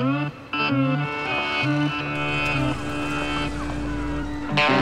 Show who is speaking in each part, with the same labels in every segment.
Speaker 1: Thank you.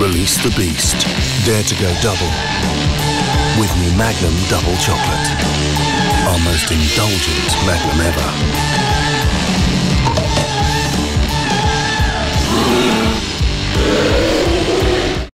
Speaker 1: Release the beast. Dare to go double. With new Magnum Double Chocolate. Our most indulgent Magnum ever.